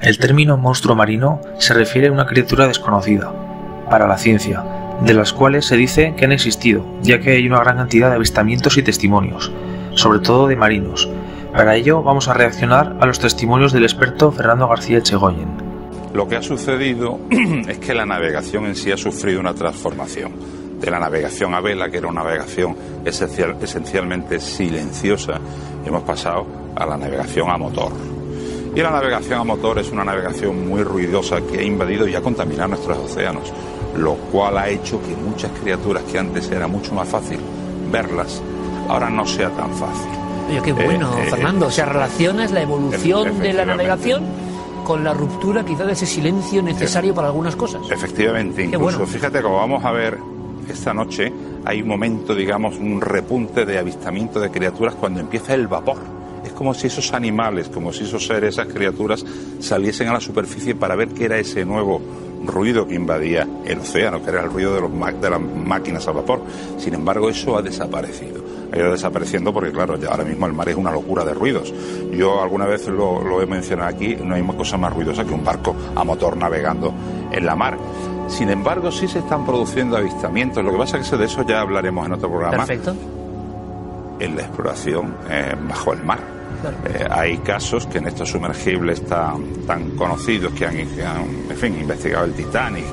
El término monstruo marino se refiere a una criatura desconocida para la ciencia, de las cuales se dice que han existido, ya que hay una gran cantidad de avistamientos y testimonios, sobre todo de marinos. Para ello vamos a reaccionar a los testimonios del experto Fernando García Echegoyen. Lo que ha sucedido es que la navegación en sí ha sufrido una transformación. De la navegación a vela, que era una navegación esencial, esencialmente silenciosa, hemos pasado a la navegación a motor. Y la navegación a motor es una navegación muy ruidosa que ha invadido y ha contaminado nuestros océanos, lo cual ha hecho que muchas criaturas que antes era mucho más fácil verlas, ahora no sea tan fácil. Oye, qué bueno, Eh, eh, Fernando. O sea, relacionas la evolución de la navegación con la ruptura quizá de ese silencio necesario para algunas cosas. Efectivamente, Qué incluso bueno. fíjate como vamos a ver esta noche, hay un momento, digamos, un repunte de avistamiento de criaturas cuando empieza el vapor. Como si esos animales, como si esos seres, esas criaturas saliesen a la superficie para ver qué era ese nuevo ruido que invadía el océano, que era el ruido de, los de las máquinas a vapor. Sin embargo, eso ha desaparecido. Ha ido desapareciendo porque, claro, ahora mismo el mar es una locura de ruidos. Yo alguna vez lo, lo he mencionado aquí, no hay más cosa más ruidosa que un barco a motor navegando en la mar. Sin embargo, sí se están produciendo avistamientos. Lo que pasa es que de eso ya hablaremos en otro programa. Perfecto. En la exploración eh, bajo el mar. Eh, hay casos que en estos sumergibles tan, tan conocidos que han, que han, en fin, investigado el Titanic,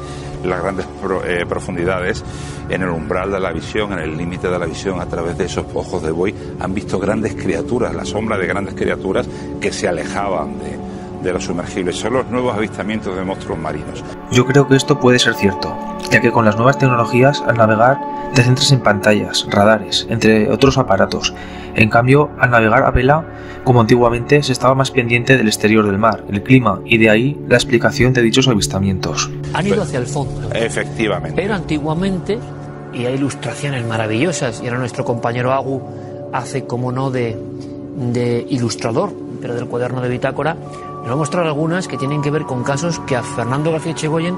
las grandes pro- eh, profundidades, en el umbral de la visión, en el límite de la visión, a través de esos ojos de buey, han visto grandes criaturas, la sombra de grandes criaturas que se alejaban de, de los sumergibles. Son los nuevos avistamientos de monstruos marinos. Yo creo que esto puede ser cierto, ya que con las nuevas tecnologías al navegar te centras en pantallas, radares, entre otros aparatos. En cambio, al navegar a vela, como antiguamente, se estaba más pendiente del exterior del mar, el clima, y de ahí la explicación de dichos avistamientos. Han ido hacia el fondo. Efectivamente. Pero antiguamente, y hay ilustraciones maravillosas, y ahora nuestro compañero Agu hace, como no, de, de ilustrador, pero del cuaderno de bitácora, nos va a mostrar algunas que tienen que ver con casos que a Fernando García Chegoyen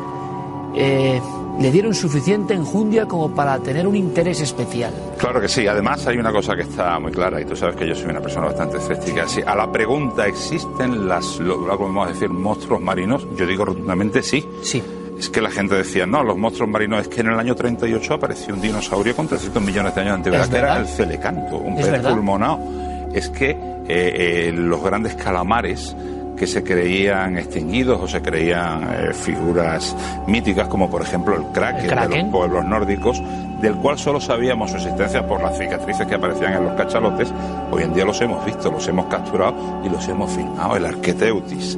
eh, le dieron suficiente enjundia como para tener un interés especial. Claro que sí. Además, hay una cosa que está muy clara, y tú sabes que yo soy una persona bastante escéptica. Sí, a la pregunta, ¿existen las, lo, lo podemos decir, monstruos marinos? Yo digo rotundamente sí. Sí. Es que la gente decía, no, los monstruos marinos, es que en el año 38 apareció un dinosaurio con 300 millones de años de antigüedad, que era el celecanto, un pez pulmonado. Es que eh, eh, los grandes calamares que se creían extinguidos o se creían eh, figuras míticas, como por ejemplo el kraken, El de los pueblos nórdicos, del cual solo sabíamos su existencia por las cicatrices que aparecían en los cachalotes, hoy en día los hemos visto, los hemos capturado y los hemos filmado, el Arqueteutis.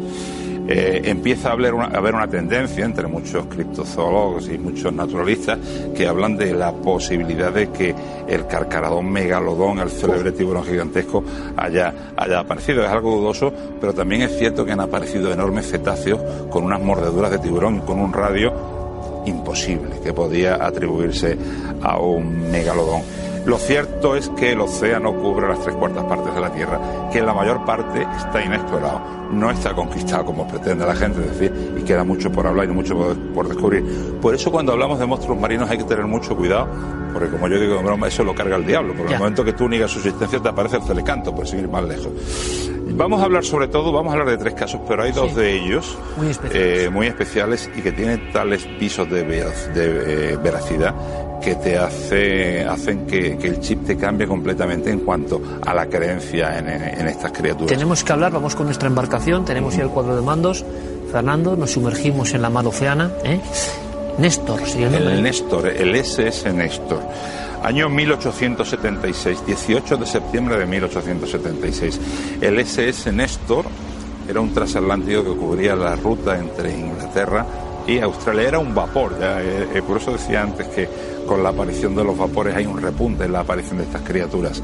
Eh, empieza a haber, una, a haber una tendencia entre muchos criptozoólogos y muchos naturalistas que hablan de la posibilidad de que el carcaradón megalodón, el célebre tiburón gigantesco, haya, haya aparecido. Es algo dudoso, pero también es cierto que han aparecido enormes cetáceos con unas mordeduras de tiburón y con un radio imposible que podía atribuirse a un megalodón. Lo cierto es que el océano cubre las tres cuartas partes de la Tierra, que la mayor parte está inexplorado, no está conquistado como pretende la gente decir, y queda mucho por hablar y mucho por, descubrir. Por eso cuando hablamos de monstruos marinos hay que tener mucho cuidado, porque como yo digo broma, eso lo carga el diablo, porque en el momento que tú niegas su existencia te aparece el celecanto, por seguir más lejos. Vamos a hablar sobre todo, vamos a hablar de tres casos, pero hay dos Sí. de ellos Muy especiales. eh, muy especiales y que tienen tales visos de, eh, veracidad que te hace, hacen que, que el chip te cambie completamente en cuanto a la creencia en, en estas criaturas. Tenemos que hablar, vamos con nuestra embarcación, tenemos ya el cuadro de mandos. Fernando, nos sumergimos en la mar oceana. ¿eh? Néstor sería el. El Néstor, el SS Néstor. Año 1876, 18 de septiembre de 1876. El SS Néstor era un transatlántico que cubría la ruta entre Inglaterra y Australia. Era un vapor, ya, eh, eh, por eso decía antes que con la aparición de los vapores hay un repunte en la aparición de estas criaturas.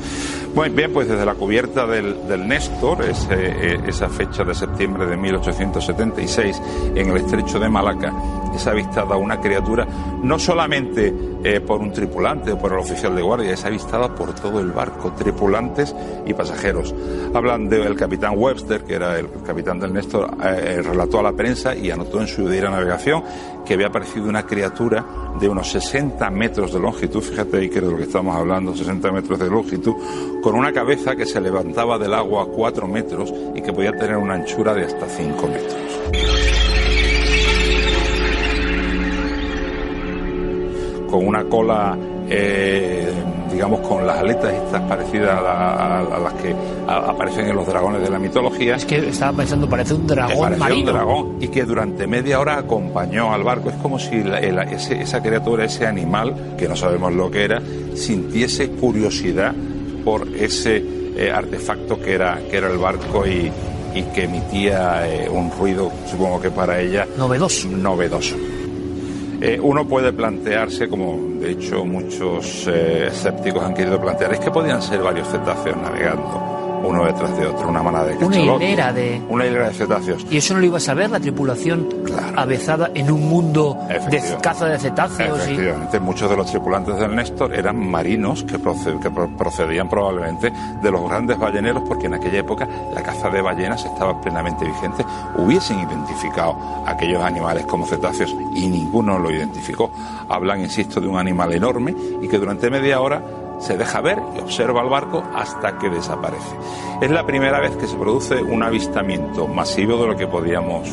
Bueno, bien, pues desde la cubierta del, del Néstor, eh, esa fecha de septiembre de 1876, en el estrecho de Malaca, es avistada una criatura no solamente eh, por un tripulante o por el oficial de guardia, es avistada por todo el barco, tripulantes y pasajeros. Hablan del capitán Webster, que era el capitán del Néstor, eh, relató a la prensa y anotó en su diaria navegación que había aparecido una criatura de unos 60 metros de longitud, fíjate ahí que es de lo que estamos hablando, 60 metros de longitud, con una cabeza que se levantaba del agua a 4 metros y que podía tener una anchura de hasta 5 metros. Con una cola eh, digamos, con las aletas estas parecidas a, las que aparecen en los dragones de la mitología. Es que estaba pensando, parece un dragón marino. un dragón y que durante media hora acompañó al barco. Es como si esa criatura, ese animal, que no sabemos lo que era, sintiese curiosidad por ese eh, artefacto que era, que era el barco y, que emitía eh, un ruido, supongo que para ella... Novedoso. Novedoso. Eh, uno puede plantearse, como de hecho muchos eh, escépticos han querido plantear, es que podían ser varios cetáceos navegando uno detrás de otro, una manada de Una hilera de... Una hilera de cetáceos. Y eso no lo iba a saber la tripulación avezada en un mundo de caza de cetáceos. Efectivamente, muchos de los tripulantes del Néstor eran marinos que, que procedían probablemente de los grandes balleneros, porque en aquella época la caza de ballenas estaba plenamente vigente. Hubiesen identificado aquellos animales como cetáceos y ninguno lo identificó. Hablan, insisto, de un animal enorme y que durante media hora se deja ver y observa el barco hasta que desaparece. Es la primera vez que se produce un avistamiento masivo de lo que podíamos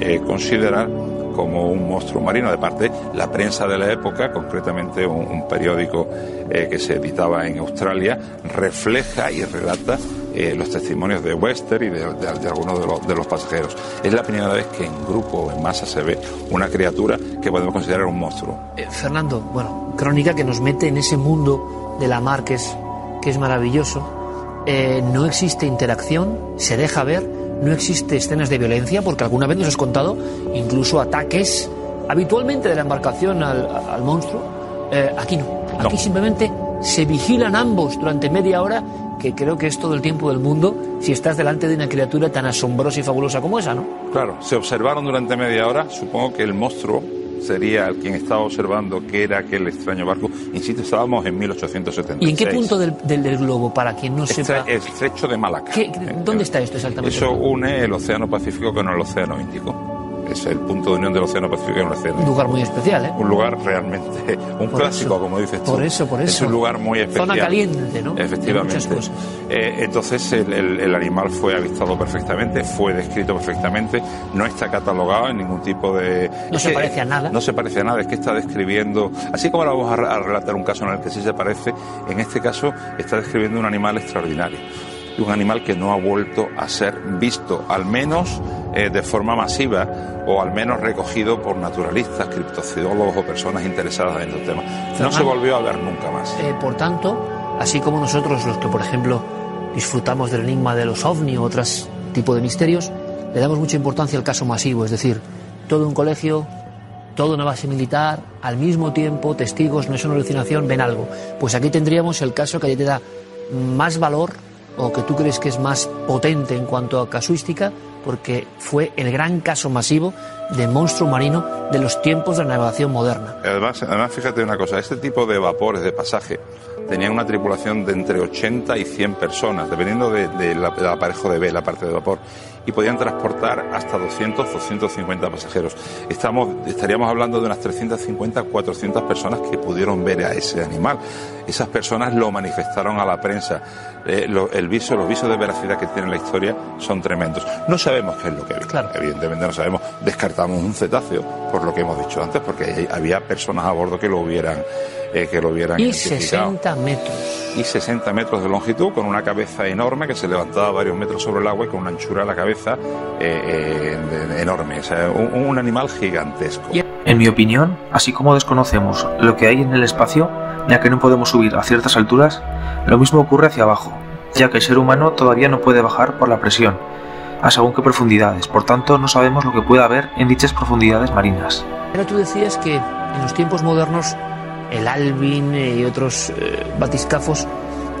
eh, considerar como un monstruo marino. De parte, la prensa de la época, concretamente un, periódico eh, que se editaba en Australia, refleja y relata eh, los testimonios de Wester y de, algunos de los, de los, pasajeros. Es la primera vez que en grupo o en masa se ve una criatura que podemos considerar un monstruo. Fernando, bueno, crónica que nos mete en ese mundo de la mar que es, que es maravilloso. Eh, no existe interacción, se deja ver, no existe escenas de violencia, porque alguna vez nos has contado incluso ataques habitualmente de la embarcación al, monstruo. Eh, aquí no. Aquí simplemente se vigilan ambos durante media hora, que creo que es todo el tiempo del mundo, si estás delante de una criatura tan asombrosa y fabulosa como esa, ¿no? Claro, se observaron durante media hora, supongo que el monstruo sería el quien estaba observando qué era aquel extraño barco. Insisto, estábamos en 1876. ¿Y en qué punto del, del, globo, para quien no sepa? El estrecho de Malaca. ¿Dónde está esto exactamente? Eso une el Océano Pacífico con el Océano Índico es el punto de unión del Océano Pacífico y el Océano. Un lugar muy especial, ¿eh? Un lugar realmente, un clásico, como dices tú. Por eso, por eso. Es un lugar muy especial. Zona caliente, ¿no? Efectivamente. Eh, entonces el, el, animal fue avistado perfectamente, fue descrito perfectamente, no está catalogado en ningún tipo de... No se parece a nada. No se parece a nada, es que está describiendo, así como ahora vamos a relatar un caso en el que sí se parece, en este caso está describiendo un animal extraordinario y un animal que no ha vuelto a ser visto, al menos eh, de forma masiva o al menos recogido por naturalistas, criptozoólogos o personas interesadas en el tema. No se volvió a ver nunca más. Eh, por tanto, así como nosotros, los que por ejemplo disfrutamos del enigma de los ovni o otros tipos de misterios, le damos mucha importancia al caso masivo, es decir, todo un colegio, toda una base militar, al mismo tiempo, testigos, no es una alucinación, ven algo. Pues aquí tendríamos el caso que te da más valor o que tú crees que es más potente en cuanto a casuística, porque fue el gran caso masivo de monstruo marino de los tiempos de la navegación moderna. Además, además, fíjate una cosa, este tipo de vapores de pasaje tenían una tripulación de entre 80 y 100 personas, dependiendo del de, aparejo de B, la parte de vapor, y podían transportar hasta 200, 250 pasajeros. Estamos, estaríamos hablando de unas 350, 400 personas que pudieron ver a ese animal. Esas personas lo manifestaron a la prensa. Eh, el viso, los visos de veracidad que tiene la historia son tremendos. No sabemos qué es lo que vi. Claro. Evidentemente no sabemos. Descartamos un cetáceo, por lo que hemos dicho antes, porque había personas a bordo que lo hubieran eh, que lo vieran. Y 60 metros. Y 60 metros de longitud, con una cabeza enorme que se levantaba varios metros sobre el agua y con una anchura de la cabeza eh, eh, enorme. O sea, un, animal gigantesco. En mi opinión, así como desconocemos lo que hay en el espacio, ya que no podemos subir a ciertas alturas, lo mismo ocurre hacia abajo, ya que el ser humano todavía no puede bajar por la presión, a según qué profundidades, por tanto no sabemos lo que puede haber en dichas profundidades marinas. Pero tú decías que en los tiempos modernos el Alvin y otros eh, batiscafos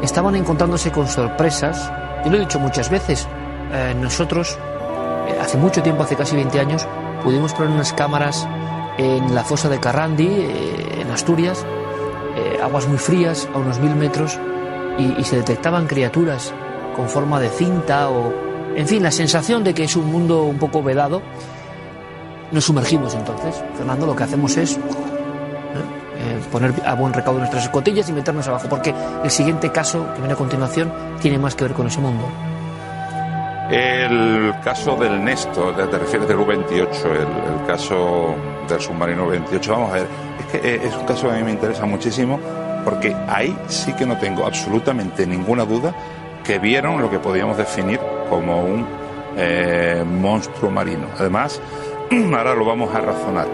estaban encontrándose con sorpresas. Yo lo he dicho muchas veces. Eh, nosotros, eh, hace mucho tiempo, hace casi 20 años, pudimos poner unas cámaras en la fosa de Carrandi, en Asturias, aguas muy frías, a unos mil metros, y, y se detectaban criaturas con forma de cinta o, en fin, la sensación de que es un mundo un poco vedado. Nos sumergimos entonces. Fernando, lo que hacemos es poner a buen recaudo nuestras escotillas y meternos abajo, porque el siguiente caso que viene a continuación tiene más que ver con ese mundo. El caso del Néstor, te refieres del U-28, el, caso del submarino U-28, vamos a ver, es que eh, es un caso que a mí me interesa muchísimo porque ahí sí que no tengo absolutamente ninguna duda que vieron lo que podíamos definir como un eh, monstruo marino. Además, ahora lo vamos a razonar.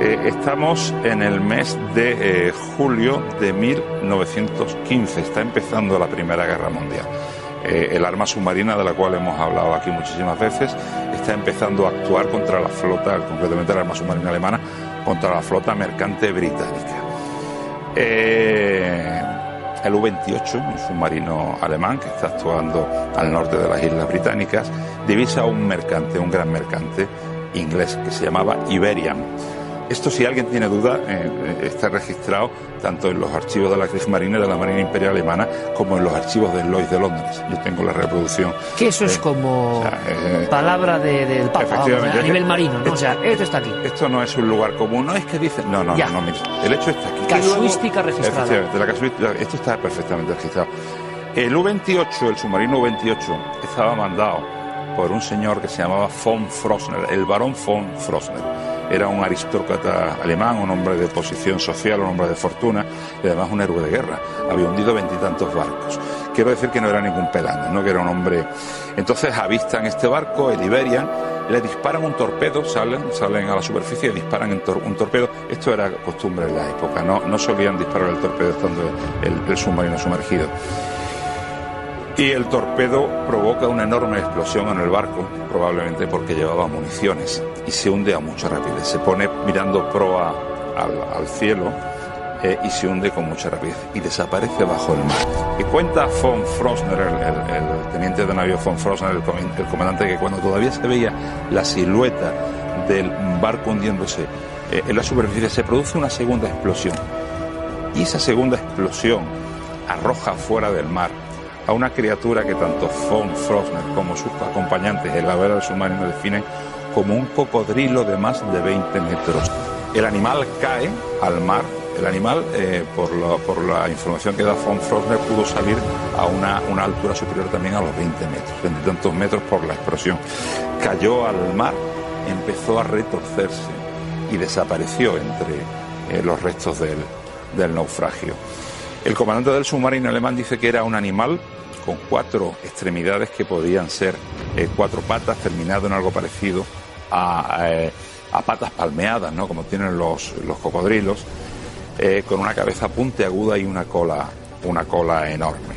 Eh, estamos en el mes de julio de 1915, está empezando la Primera Guerra Mundial. Eh, el arma submarina de la cual hemos hablado aquí muchísimas veces está empezando a actuar contra la flota, concretamente el arma submarina alemana, contra la flota mercante británica. Eh, el U-28, un submarino alemán que está actuando al norte de las Islas Británicas, divisa a un mercante, un gran mercante inglés que se llamaba Iberian esto, si alguien tiene duda, eh, eh, está registrado tanto en los archivos de la Kriegsmarine de la Marina Imperial Alemana como en los archivos del Lloyd de Londres. Yo tengo la reproducción. Que eso es como palabra del Papa, a nivel marino, ¿no? o sea, esto está aquí. Esto no es un lugar común, no es que dicen. No, no, no, no, mira, el hecho está aquí. Casuística registrada. Efectivamente, la casuística, esto está perfectamente registrado. El U-28, el submarino U-28, estaba mandado por un señor que se llamaba von Frosner, el barón von Frosner era un aristócrata alemán, un hombre de posición social, un hombre de fortuna y además un héroe de guerra. Había hundido veintitantos barcos. Quiero decir que no era ningún pelano, ¿no? que era un hombre. Entonces avistan este barco, el Iberian, le disparan un torpedo, salen, salen a la superficie y disparan un torpedo. Esto era costumbre en la época, no solían disparar el torpedo estando el submarino sumergido. Y el torpedo provoca una enorme explosión en el barco, probablemente porque llevaba municiones, y se hunde a mucha rapidez. Se pone mirando proa al, cielo eh, y se hunde con mucha rapidez y desaparece bajo el mar. Y cuenta von Frosner, el, teniente de navío von Frosner, el, comandante, que cuando todavía se veía la silueta del barco hundiéndose eh, en la superficie, se produce una segunda explosión. Y esa segunda explosión arroja fuera del mar a una criatura que tanto von Frosner como sus acompañantes en la vera del submarino definen como un cocodrilo de más de 20 metros. El animal cae al mar. El animal, eh, por, la información que da von Frosner, pudo salir a una, altura superior también a los 20 metros, 20 tantos metros por la explosión. Cayó al mar, empezó a retorcerse y desapareció entre eh, los restos del, del naufragio. El comandante del submarino alemán dice que era un animal con cuatro extremidades que podían ser eh, cuatro patas, terminado en algo parecido eh, a, patas palmeadas, ¿no? como tienen los, los cocodrilos, eh, con una cabeza puntiaguda y una cola, una cola enorme.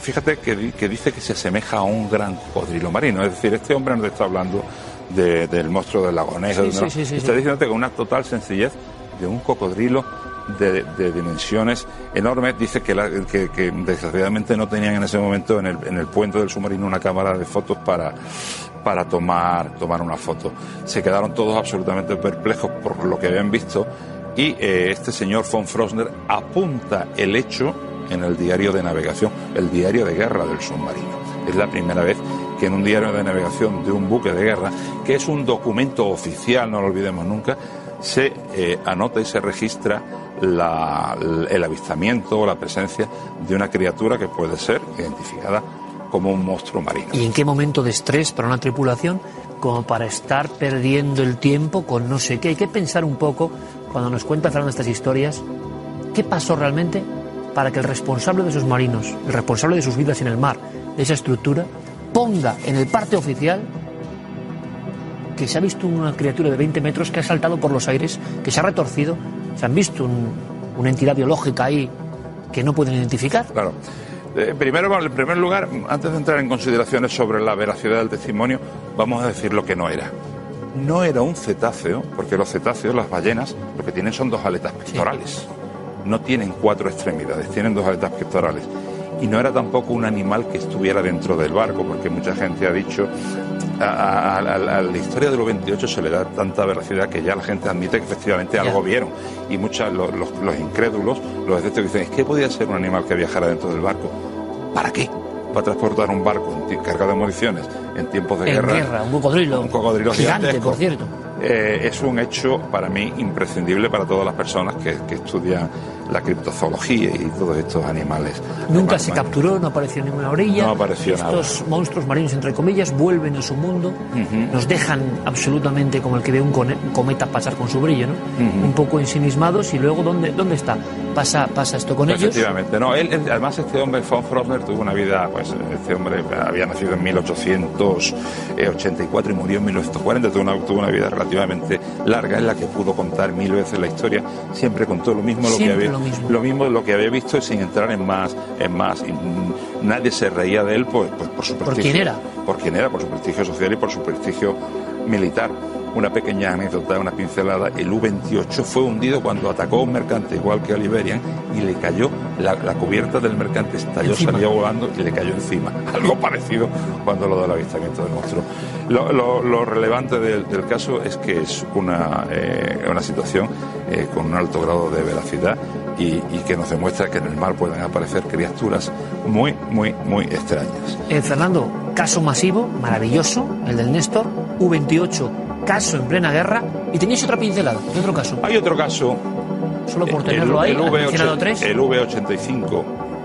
fíjate que, dice que se asemeja a un gran cocodrilo marino, es decir, este hombre no te está hablando del monstruo del lago Negro, está diciéndote con una total sencillez de un cocodrilo de, dimensiones enormes. Dice que, desgraciadamente no tenían en ese momento en el, en el puente del submarino una cámara de fotos para, para tomar, tomar una foto. Se quedaron todos absolutamente perplejos por lo que habían visto y eh, este señor von Frosner apunta el hecho en el diario de navegación, el diario de guerra del submarino. Es la primera vez que en un diario de navegación de un buque de guerra, que es un documento oficial, no lo olvidemos nunca, se eh, anota y se registra el avistamiento o la presencia de una criatura que puede ser identificada como un monstruo marino. ¿Y en qué momento de estrés para una tripulación como para estar perdiendo el tiempo con no sé qué? Hay que pensar un poco, cuando nos cuenta Fernando estas historias, qué pasó realmente para que el responsable de esos marinos, el responsable de sus vidas en el mar, de esa estructura, ponga en el parte oficial que se ha visto una criatura de 20 metros que ha saltado por los aires, que se ha retorcido, se han visto una entidad biológica ahí que no pueden identificar. Claro. Eh, primero, en primer lugar, antes de entrar en consideraciones sobre la veracidad del testimonio, vamos a decir lo que no era. No era un cetáceo, porque los cetáceos, las ballenas, lo que tienen son dos aletas pectorales. No tienen cuatro extremidades, tienen dos aletas pectorales. Y no era tampoco un animal que estuviera dentro del barco, porque mucha gente ha dicho, a, la historia de los 28 se le da tanta veracidad que ya la gente admite que efectivamente algo vieron. Y muchos, los, incrédulos, los escépticos dicen, ¿qué podía ser un animal que viajara dentro del barco? ¿Para qué? Para transportar un barco cargado de municiones en tiempos de guerra. guerra. Un cocodrilo. Un cocodrilo gigante, por cierto. Eh, es un hecho para mí imprescindible para todas las personas que, estudian la criptozoología y todos estos animales. Nunca se capturó, no apareció en ninguna orilla. No apareció Estos monstruos marinos, entre comillas, vuelven a su mundo, nos dejan absolutamente como el que ve un cometa pasar con su brillo, ¿no? Un poco ensimismados y luego, ¿dónde, dónde está? Pasa, pasa esto con ellos. Efectivamente, no, él, además este hombre, von Frosner, tuvo una vida, pues este hombre había nacido en 1884 y murió en 1940, tuvo una, tuvo una vida relativamente larga en la que pudo contar mil veces la historia, siempre contó lo mismo, lo que había, lo mismo. lo que había visto sin entrar en más, en más. nadie se reía de él por, por, su prestigio. ¿Por quién era? Por quién era, por su prestigio social y por su prestigio militar. Una pequeña anécdota, una pincelada. El U-28 fue hundido cuando atacó un mercante igual que a Liberian y le cayó, la, cubierta del mercante estalló, salió volando y le cayó encima. Algo parecido cuando lo del avistamiento del monstruo. Lo, relevante del, caso es que es una, eh, una situación eh, con un alto grado de veracidad y, que nos demuestra que en el mar pueden aparecer criaturas muy, muy, muy extrañas. Eh, Fernando, caso masivo, maravilloso, el del Néstor, U-28 caso en plena guerra. Y tenéis otra pincelada, ¿qué otro caso? Hay otro caso. Solo por tenerlo ahí, el, V8, el V85.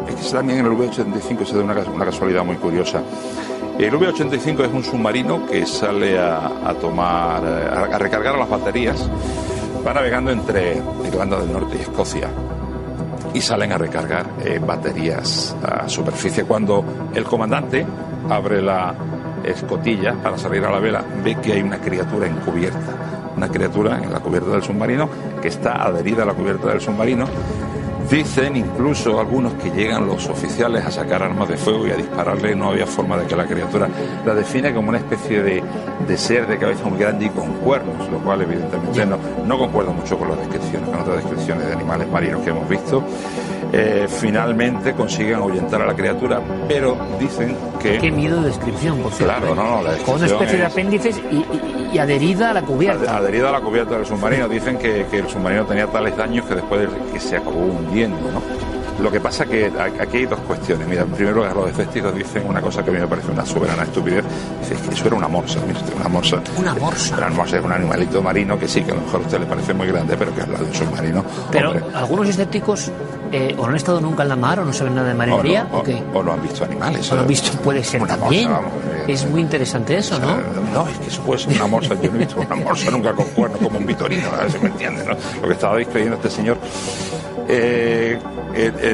Es que también en el V85 se da una, una casualidad muy curiosa. El V85 es un submarino que sale a, tomar, eh, a, recargar las baterías. Va navegando entre Irlanda del Norte y Escocia y salen a recargar eh, baterías a superficie. Cuando el comandante abre la, escotilla para salir a la vela, ve que hay una criatura encubierta, una criatura en la cubierta del submarino que está adherida a la cubierta del submarino. Dicen incluso algunos que llegan los oficiales a sacar armas de fuego y a dispararle, no había forma de que la criatura la define como una especie de, de ser de cabeza muy grande y con cuernos, lo cual evidentemente no, no concuerda mucho con las descripciones, con otras descripciones de animales marinos que hemos visto. Eh, finalmente consiguen ahuyentar a la criatura, pero dicen que... Qué miedo de descripción, por cierto. Claro, no, no, la Con una especie de apéndices y, adherida a la cubierta. Adherida a la cubierta del submarino. Dicen que, que el submarino tenía tales daños que después que se acabó hundiendo, ¿no? Lo que pasa que aquí hay dos cuestiones. Mira, primero los escépticos dicen una cosa que a mí me parece una soberana estupidez. Dicen que eso era una morsa, mira, una morsa. Una morsa. Una morsa es un animalito marino que sí, que a lo mejor a usted le parece muy grande, pero que es la de un submarino. Pero algunos escépticos eh, o no han estado nunca en la mar o no saben nada de marinería o, no, o, no han visto animales. O lo han visto, puede ser también. es muy interesante eso, ¿no? no, es que eso puede ser una morsa. Yo no he visto una morsa nunca con cuernos como un vitorino, a ver si me entienden, ¿no? Lo que estaba creyendo este señor eh,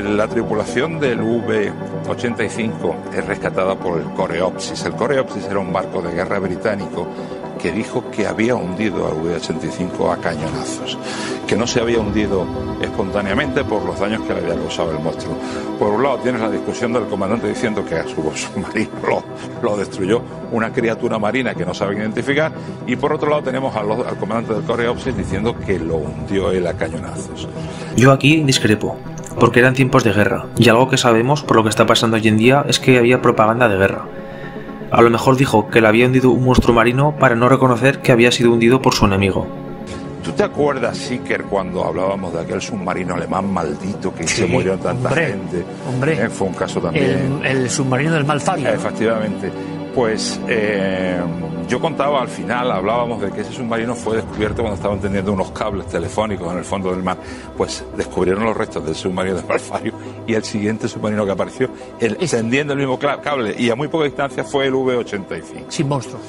la tripulación del V-85 es rescatada por el Coreopsis. El Coreopsis era un barco de guerra británico que dijo que había hundido al V-85 a cañonazos, que no se había hundido espontáneamente por los daños que le había causado el monstruo. Por un lado tienes la discusión del comandante diciendo que a su submarino lo, lo destruyó una criatura marina que no saben identificar, y por otro lado tenemos al, al comandante del Coreopsis diciendo que lo hundió él a cañonazos. Yo aquí discrepo porque eran tiempos de guerra, y algo que sabemos por lo que está pasando hoy en día es que había propaganda de guerra. A lo mejor dijo que le había hundido un monstruo marino para no reconocer que había sido hundido por su enemigo. ¿Tú te acuerdas, Siker, cuando hablábamos de aquel submarino alemán maldito que se murió tanta gente? Hombre, eh, fue un caso también. El, submarino del Malfario. Efectivamente. Pues eh, yo contaba al final, hablábamos de que ese submarino fue descubierto cuando estaban teniendo unos cables telefónicos en el fondo del mar. Pues descubrieron los restos del submarino de Malfario y el siguiente submarino que apareció, el, tendiendo el mismo cable y a muy poca distancia fue el V-85. Sin monstruo.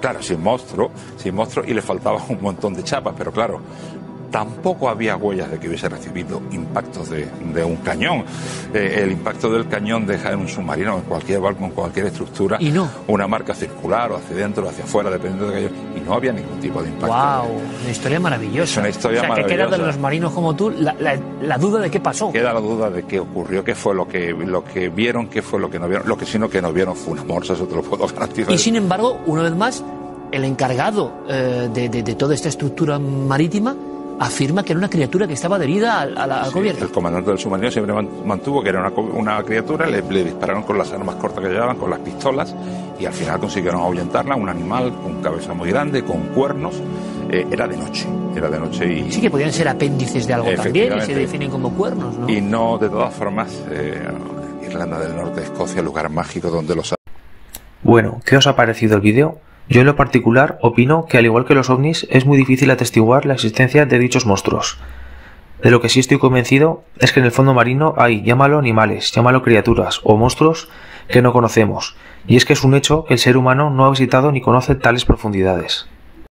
Claro, sin monstruo, sin monstruo y le faltaba un montón de chapas, pero claro, tampoco había huellas de que hubiese recibido impactos de, un cañón. Eh, el impacto del cañón deja en un submarino, en cualquier barco, en cualquier estructura, ¿Y no? una marca circular o hacia adentro o hacia afuera, dependiendo del cañón, y no había ningún tipo de impacto. ¡Wow! Una historia maravillosa. Es una historia o sea, que queda de los marinos como tú la, duda de qué pasó. Queda la duda de qué ocurrió, qué fue lo que, lo que vieron, qué fue lo que no vieron. Lo que sí no que no vieron fue una morsa, eso te lo puedo garantizar. Y sin embargo, una vez más, el encargado eh, de toda esta estructura marítima afirma que era una criatura que estaba adherida a, la cubierta. El comandante del submarino siempre mantuvo que era una, criatura, le, dispararon con las armas cortas que llevaban, con las pistolas, y al final consiguieron ahuyentarla, un animal con cabeza muy grande, con cuernos. Eh, era de noche, era de noche y... Sí que podían ser apéndices de algo también y se definen como cuernos, ¿no? Y no, de todas formas, eh, Irlanda del Norte, Escocia, lugar mágico donde los... Bueno, ¿qué os ha parecido el vídeo? Yo en lo particular opino que al igual que los ovnis es muy difícil atestiguar la existencia de dichos monstruos. De lo que sí estoy convencido es que en el fondo marino hay, llámalo animales, llámalo criaturas o monstruos que no conocemos, y es que es un hecho que el ser humano no ha visitado ni conoce tales profundidades.